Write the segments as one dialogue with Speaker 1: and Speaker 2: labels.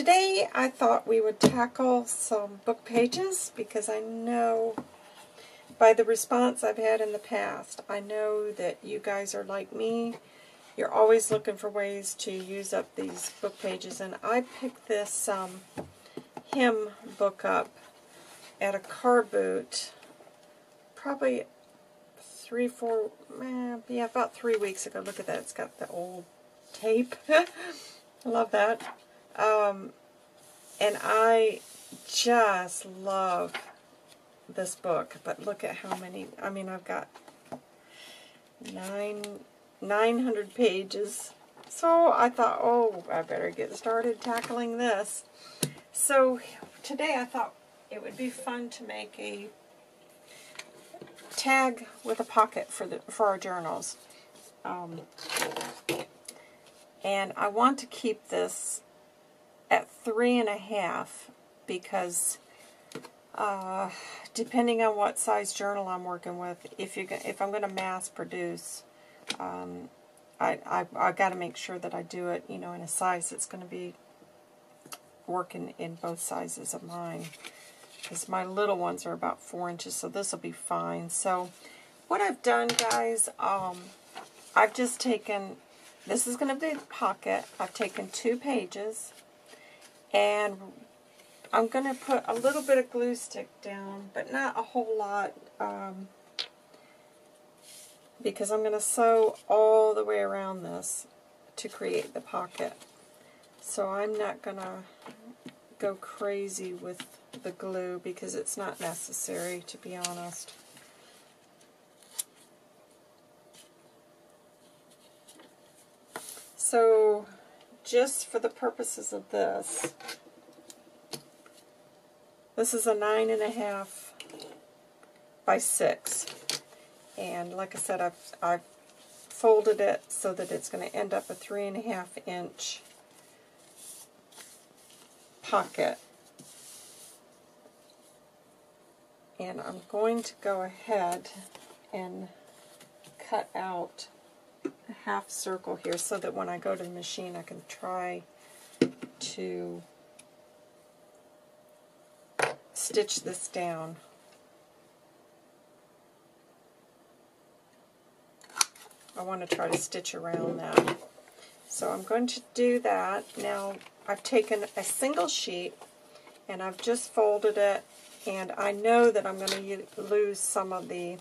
Speaker 1: Today I thought we would tackle some book pages because I know by the response I've had in the past, I know that you guys are like me. You're always looking for ways to use up these book pages and I picked this um, hymn book up at a car boot probably three, four, eh, yeah, about three weeks ago. Look at that. It's got the old tape. I love that. Um, and I just love this book. But look at how many, I mean, I've got nine, 900 pages. So I thought, oh, I better get started tackling this. So today I thought it would be fun to make a tag with a pocket for the for our journals. Um, and I want to keep this at three and a half because uh, depending on what size journal I'm working with, if you if I'm going to mass produce, um, I I, I got to make sure that I do it, you know, in a size that's going to be working in both sizes of mine because my little ones are about four inches, so this will be fine. So what I've done, guys, um, I've just taken, this is going to be the pocket. I've taken two pages, and I'm going to put a little bit of glue stick down, but not a whole lot, um, because I'm going to sew all the way around this to create the pocket. So I'm not going to go crazy with the glue because it's not necessary, to be honest. So, just for the purposes of this, this is a nine and a half by six. And like I said, I've, I've folded it so that it's going to end up a three and a half inch pocket. And I'm going to go ahead and cut out a half circle here so that when I go to the machine I can try to stitch this down. I want to try to stitch around that. So I'm going to do that. Now I've taken a single sheet and I've just folded it and I know that I'm going to lose some of the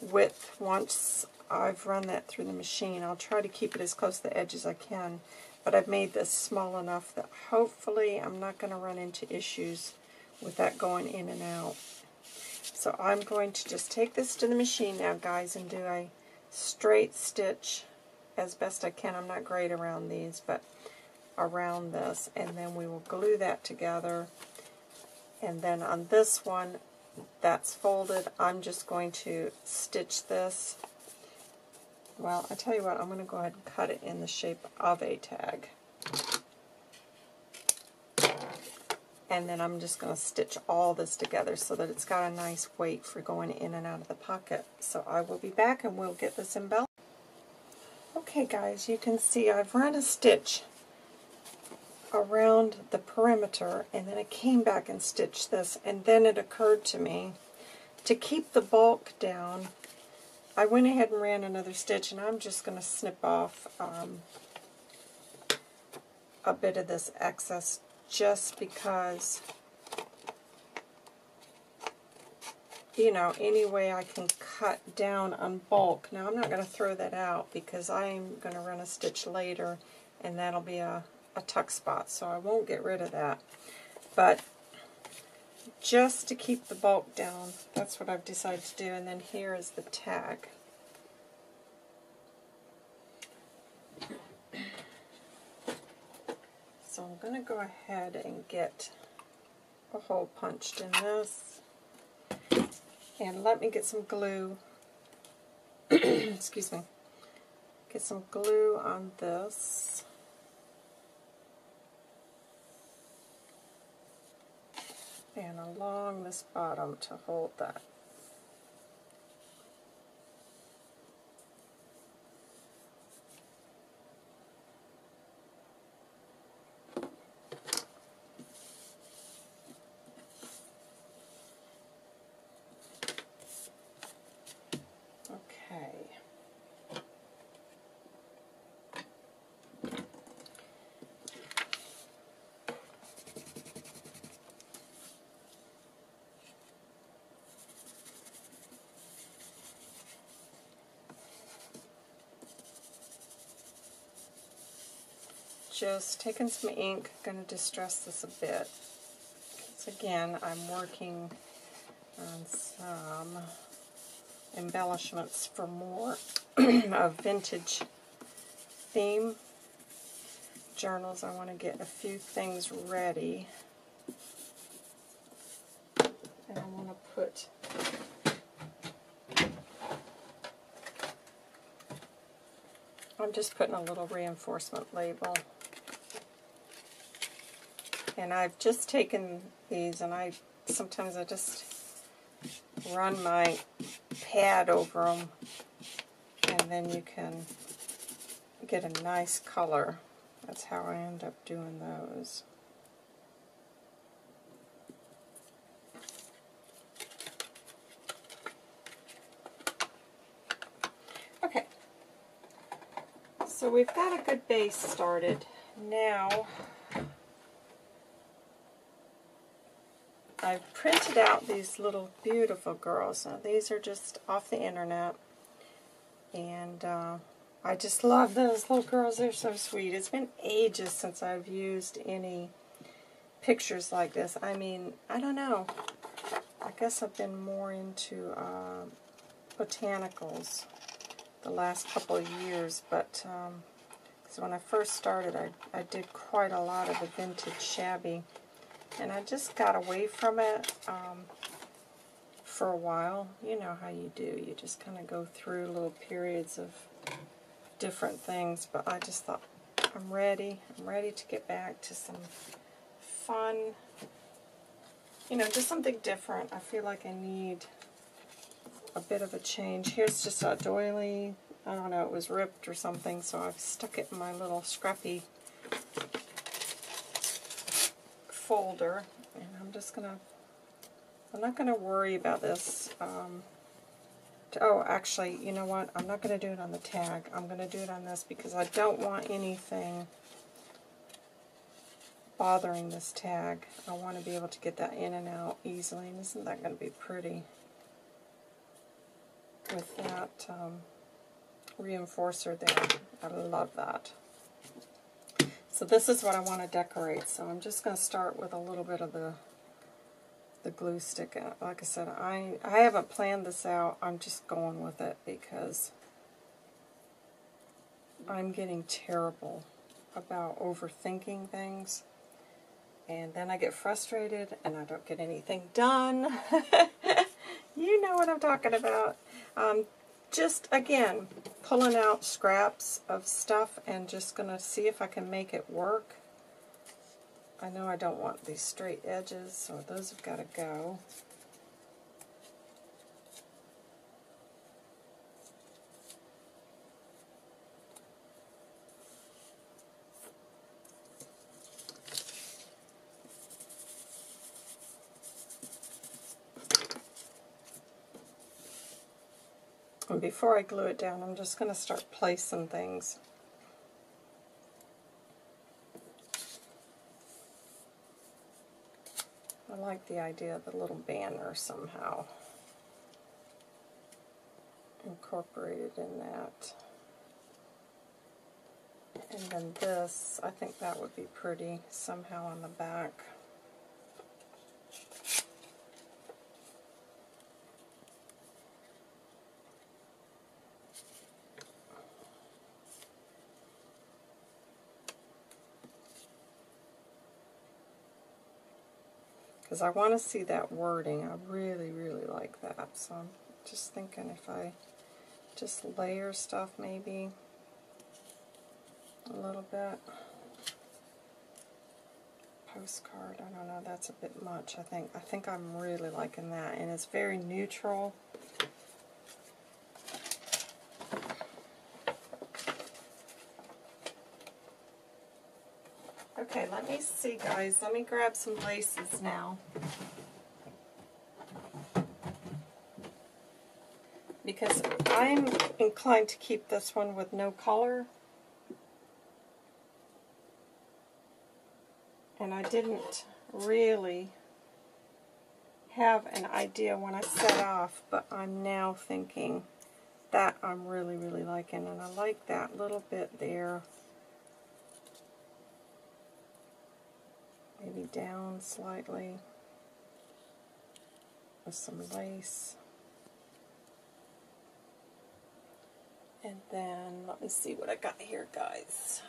Speaker 1: width once I've run that through the machine. I'll try to keep it as close to the edge as I can, but I've made this small enough that hopefully I'm not going to run into issues with that going in and out. So I'm going to just take this to the machine now, guys, and do a straight stitch as best I can. I'm not great around these, but around this, and then we will glue that together and then on this one that's folded, I'm just going to stitch this. Well, I tell you what, I'm going to go ahead and cut it in the shape of a tag. And then I'm just going to stitch all this together so that it's got a nice weight for going in and out of the pocket. So I will be back and we'll get this embellished. Okay guys, you can see I've run a stitch around the perimeter and then I came back and stitched this and then it occurred to me to keep the bulk down I went ahead and ran another stitch and I'm just going to snip off um, a bit of this excess just because you know, any way I can cut down on bulk. Now I'm not going to throw that out because I'm going to run a stitch later and that'll be a a tuck spot, so I won't get rid of that. But just to keep the bulk down, that's what I've decided to do. And then here is the tag. So I'm going to go ahead and get a hole punched in this. And let me get some glue. Excuse me. Get some glue on this. And along this bottom to hold that. Okay. Just taking some ink, going to distress this a bit. So again, I'm working on some embellishments for more of vintage theme journals. I want to get a few things ready. And I want to put I'm just putting a little reinforcement label. And I've just taken these and I sometimes I just run my pad over them and then you can get a nice color. That's how I end up doing those. Okay, so we've got a good base started. Now, I've printed out these little beautiful girls. Now, these are just off the internet. And uh, I just love those little girls. They're so sweet. It's been ages since I've used any pictures like this. I mean, I don't know. I guess I've been more into uh, botanicals the last couple of years, but um, when I first started, I, I did quite a lot of the vintage shabby, and I just got away from it um, for a while. You know how you do. You just kind of go through little periods of different things, but I just thought, I'm ready. I'm ready to get back to some fun, you know, just something different. I feel like I need a bit of a change. Here's just a doily. I don't know, it was ripped or something, so I've stuck it in my little scrappy folder. And I'm just going to, I'm not going to worry about this. Um, to, oh, actually, you know what? I'm not going to do it on the tag. I'm going to do it on this because I don't want anything bothering this tag. I want to be able to get that in and out easily. And isn't that going to be pretty? with that um, reinforcer there. I love that. So this is what I want to decorate. So I'm just going to start with a little bit of the the glue stick. Uh, like I said, I, I haven't planned this out. I'm just going with it because I'm getting terrible about overthinking things. And then I get frustrated and I don't get anything done. you know what I'm talking about. Um, just, again, pulling out scraps of stuff and just going to see if I can make it work. I know I don't want these straight edges, so those have got to go. Before I glue it down, I'm just going to start placing things. I like the idea of a little banner somehow incorporated in that. And then this, I think that would be pretty somehow on the back. Because I want to see that wording. I really, really like that. So I'm just thinking if I just layer stuff maybe a little bit. Postcard, I don't know, that's a bit much, I think. I think I'm really liking that, and it's very neutral. Okay, let me see, guys. Let me grab some laces now. because I'm inclined to keep this one with no color. And I didn't really have an idea when I set off, but I'm now thinking that I'm really, really liking, and I like that little bit there. Maybe down slightly with some lace. And then, let me see what I got here, guys.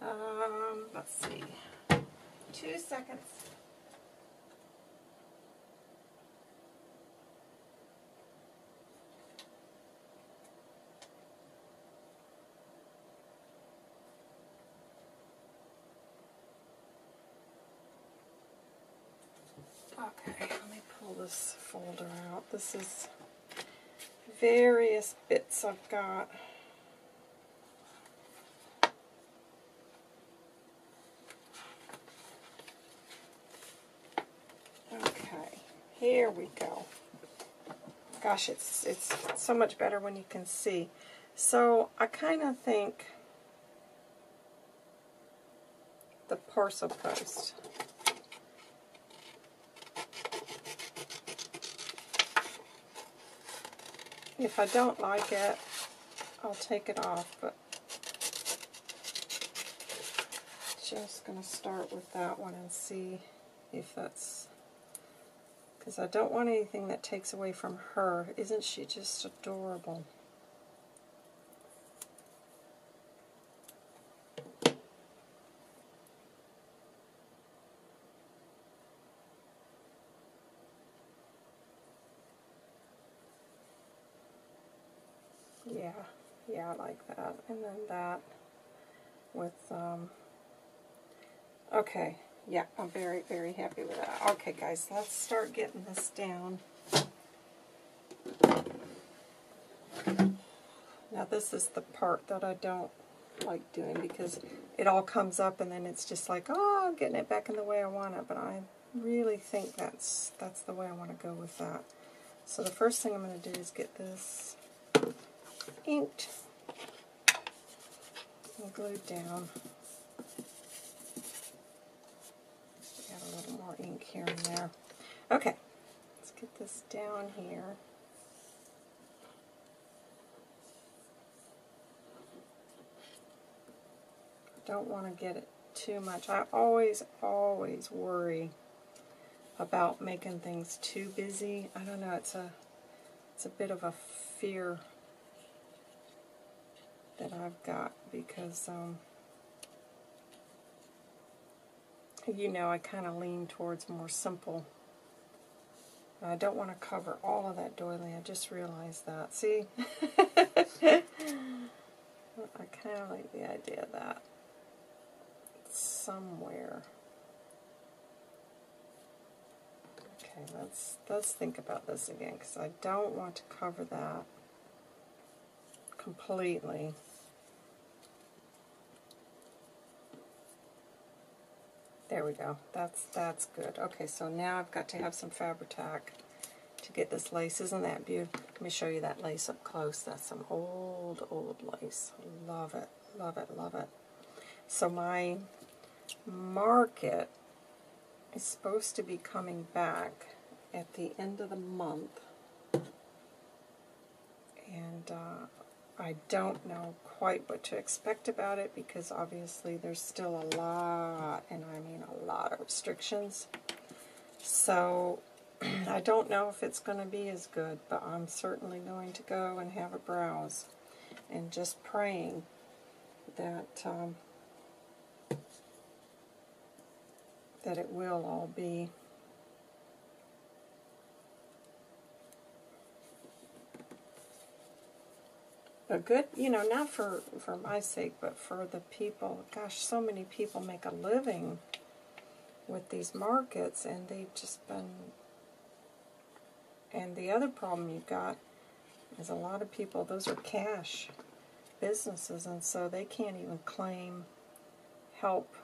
Speaker 1: Um, let's see. Two seconds. Let me pull this folder out. This is various bits I've got. Okay, here we go. Gosh, it's it's so much better when you can see. So I kind of think the parcel post. If I don't like it, I'll take it off, but just going to start with that one and see if that's, because I don't want anything that takes away from her. Isn't she just adorable? Yeah, yeah, I like that. And then that with, um, okay, yeah, I'm very, very happy with that. Okay, guys, let's start getting this down. Now this is the part that I don't like doing because it all comes up and then it's just like, oh, I'm getting it back in the way I want it. But I really think that's that's the way I want to go with that. So the first thing I'm going to do is get this inked and glued down. Add a little more ink here and there. Okay, let's get this down here. Don't want to get it too much. I always, always worry about making things too busy. I don't know, it's a it's a bit of a fear that I've got because, um, you know, I kind of lean towards more simple. I don't want to cover all of that doily. I just realized that. See? I kind of like the idea of that somewhere. Okay, let's let's think about this again because I don't want to cover that completely. There we go. That's that's good. Okay, so now I've got to have some Fabri-Tac to get this lace. Isn't that beautiful? Let me show you that lace up close. That's some old, old lace. Love it, love it, love it. So my market is supposed to be coming back at the end of the month. And uh, I don't know quite what to expect about it because obviously there's still a lot, and I mean a lot of restrictions. So I don't know if it's going to be as good, but I'm certainly going to go and have a browse and just praying that um, that it will all be a good, you know, not for, for my sake, but for the people. Gosh, so many people make a living with these markets, and they've just been... And the other problem you've got is a lot of people, those are cash. businesses, and so they can't even claim help,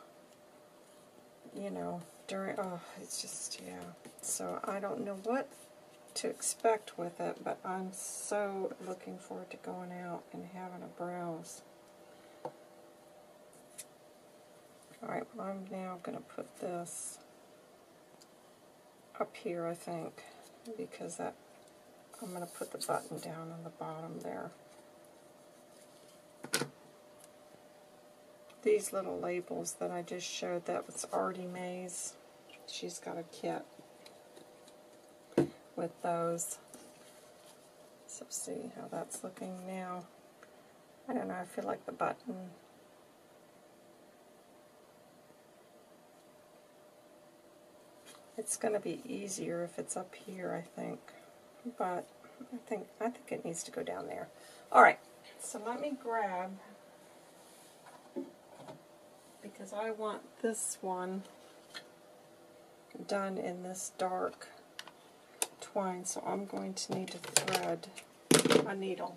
Speaker 1: you know, during, oh, it's just, yeah. So I don't know what to expect with it, but I'm so looking forward to going out and having a browse. Alright, well, I'm now going to put this up here, I think, because that I'm going to put the button down on the bottom there. These little labels that I just showed, that was Artie Mays. She's got a kit with those. So see how that's looking now. I don't know, I feel like the button it's going to be easier if it's up here, I think. But I think I think it needs to go down there. All right. So let me grab because I want this one done in this dark twine, so I'm going to need to thread a needle.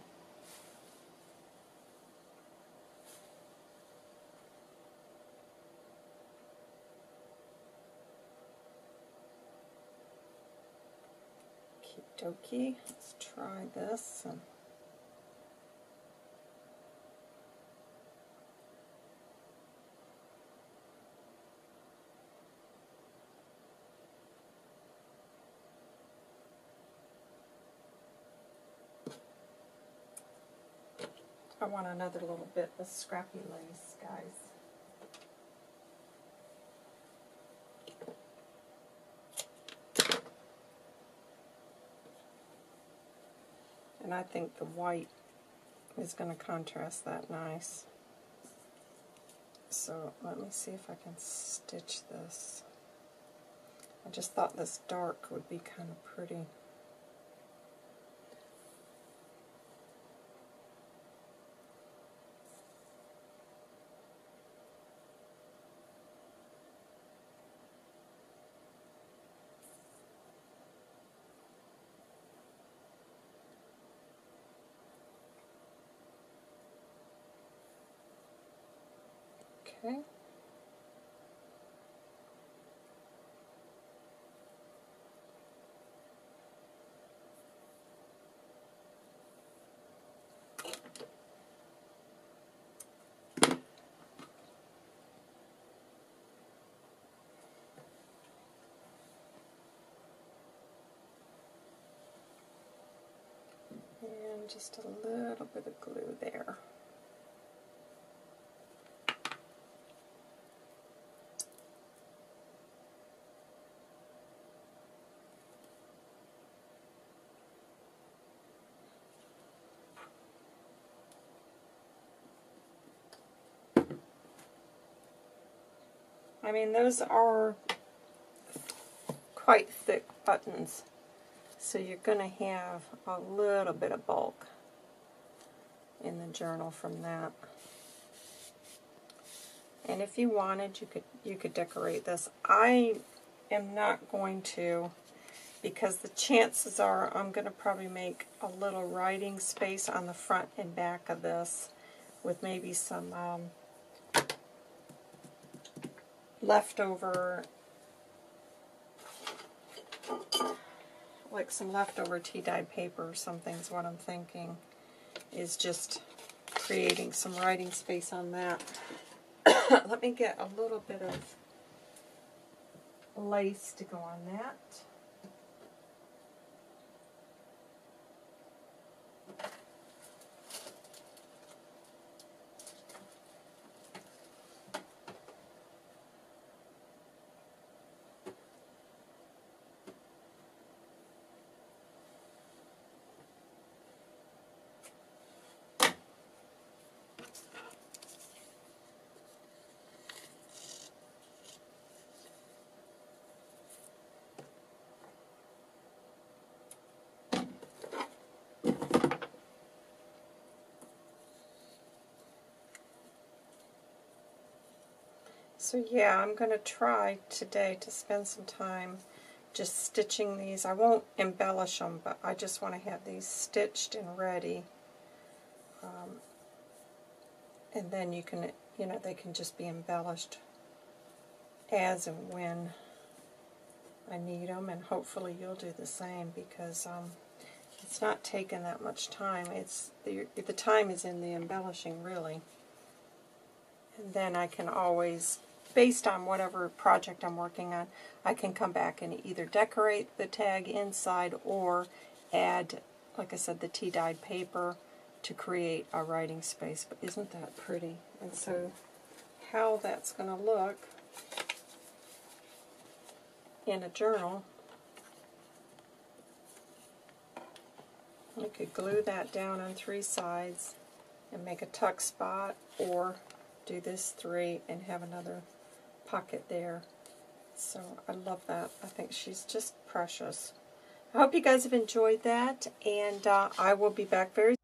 Speaker 1: Okie Dokie, let's try this. Another little bit of scrappy lace, guys. And I think the white is going to contrast that nice. So let me see if I can stitch this. I just thought this dark would be kind of pretty. And just a little bit of glue there. I mean, those are quite thick buttons, so you're going to have a little bit of bulk in the journal from that. And if you wanted, you could you could decorate this. I am not going to because the chances are I'm going to probably make a little writing space on the front and back of this with maybe some um, leftover, like some leftover tea-dyed paper or something is what I'm thinking, is just creating some writing space on that. Let me get a little bit of lace to go on that. So yeah, I'm going to try today to spend some time just stitching these. I won't embellish them, but I just want to have these stitched and ready. Um, and then you can, you know, they can just be embellished as and when I need them, and hopefully you'll do the same because um, it's not taking that much time. It's the, the time is in the embellishing, really. And then I can always, based on whatever project I'm working on, I can come back and either decorate the tag inside or add, like I said, the tea-dyed paper to create a writing space. But isn't that pretty? And so how that's going to look in a journal, you could glue that down on three sides and make a tuck spot or do this three and have another pocket there. So I love that. I think she's just precious. I hope you guys have enjoyed that, and uh, I will be back very